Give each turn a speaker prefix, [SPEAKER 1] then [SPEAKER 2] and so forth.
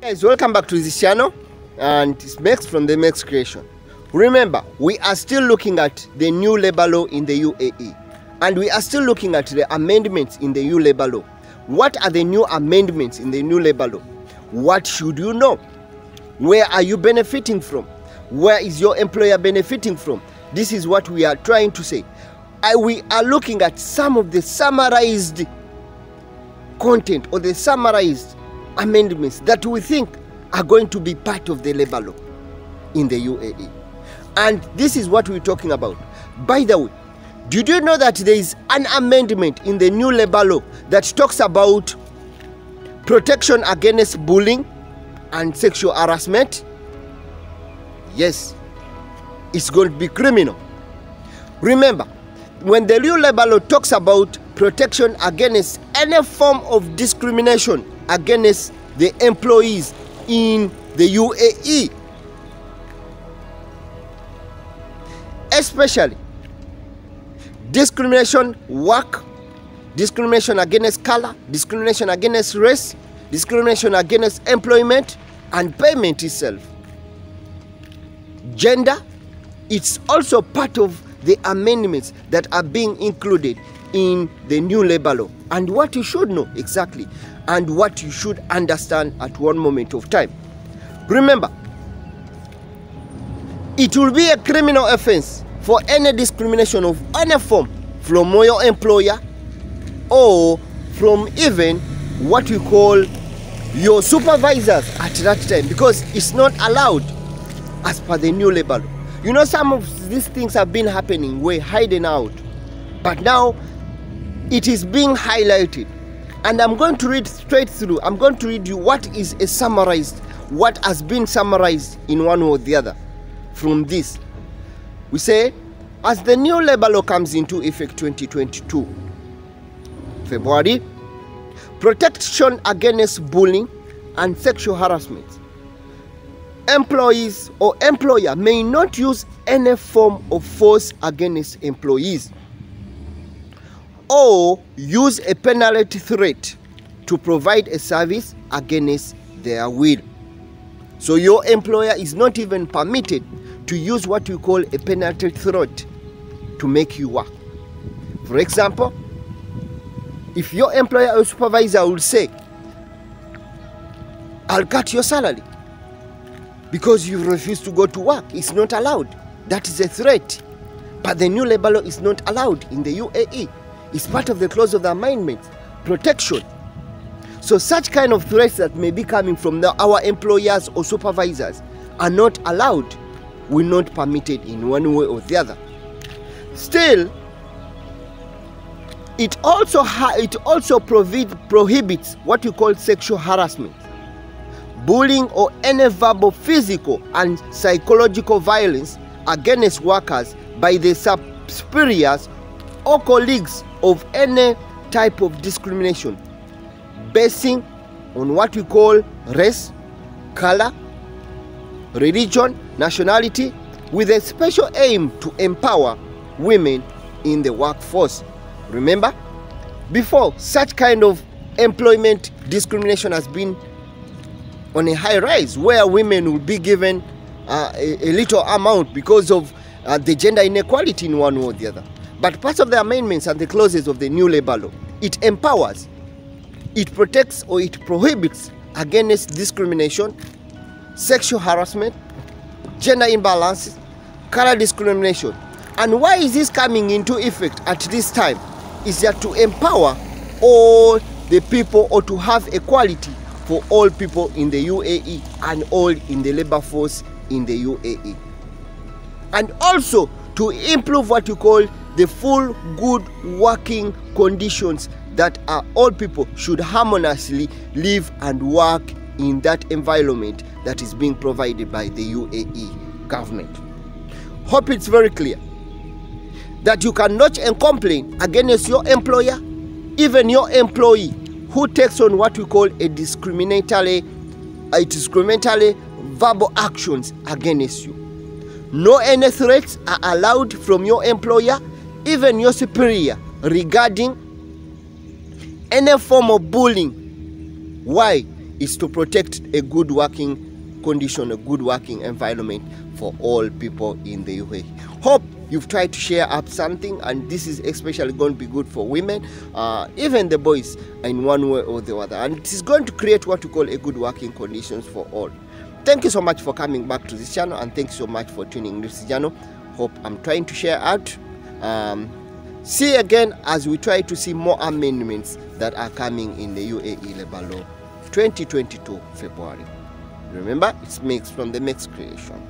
[SPEAKER 1] Guys, welcome back to this channel and it's Mex from the Mex Creation. Remember, we are still looking at the new labor law in the UAE and we are still looking at the amendments in the new labor law. What are the new amendments in the new labor law? What should you know? Where are you benefiting from? Where is your employer benefiting from? This is what we are trying to say. I, we are looking at some of the summarized content or the summarized amendments that we think are going to be part of the labor law in the UAE. And this is what we're talking about. By the way, did you know that there is an amendment in the new labor law that talks about protection against bullying and sexual harassment? Yes, it's going to be criminal. Remember, when the new labor law talks about protection against any form of discrimination against the employees in the UAE, especially discrimination work, discrimination against color, discrimination against race, discrimination against employment and payment itself. Gender, it's also part of the amendments that are being included in the new labor law and what you should know exactly and what you should understand at one moment of time. Remember, it will be a criminal offense for any discrimination of any form from your employer or from even what you call your supervisors at that time because it's not allowed as per the new labor law. You know, some of these things have been happening, we're hiding out, but now it is being highlighted. And I'm going to read straight through. I'm going to read you what is a summarized, what has been summarized in one or the other from this. We say, as the new labor law comes into effect 2022, February, protection against bullying and sexual harassment. Employees or employer may not use any form of force against employees or use a penalty threat to provide a service against their will. So your employer is not even permitted to use what we call a penalty threat to make you work. For example, if your employer or supervisor will say, I'll cut your salary because you refuse to go to work, it's not allowed. That is a threat. But the new labor law is not allowed in the UAE. It's part of the clause of the amendment, protection. So such kind of threats that may be coming from the, our employers or supervisors are not allowed, will not permitted in one way or the other. Still, it also it also prohibits what we call sexual harassment, bullying, or any verbal, physical, and psychological violence against workers by their superiors or colleagues of any type of discrimination basing on what we call race, color, religion, nationality, with a special aim to empower women in the workforce. Remember, before such kind of employment discrimination has been on a high rise where women will be given uh, a, a, little amount because of uh, the gender inequality in one way or the other. But part of the amendments and the clauses of the new labor law, it empowers, it protects or it prohibits against discrimination, sexual harassment, gender imbalances, color discrimination. And why is this coming into effect at this time? Is that to empower all the people or to have equality for all people in the UAE and all in the labor force in the UAE. And also to improve what you call the full good working conditions that are all people should harmoniously live and work in that environment that is being provided by the UAE government. Hope it's very clear that you can notch and complain against your employer, even your employee who takes on what we call a discriminatory, a discriminatory verbal actions against you. No any threats are allowed from your employer, even your superior, regarding any form of bullying. Why? Is to protect a good working condition, a good working environment for all people in the UAE. Hope you've tried to share up something and this is especially going to be good for women uh, even the boys in one way or the other and it is going to create what we call a good working conditions for all thank you so much for coming back to this channel and thanks so much for tuning in this channel hope i'm trying to share out um, see again as we try to see more amendments that are coming in the uae labor law 2022 february. Remember it's mixed from the mixed creation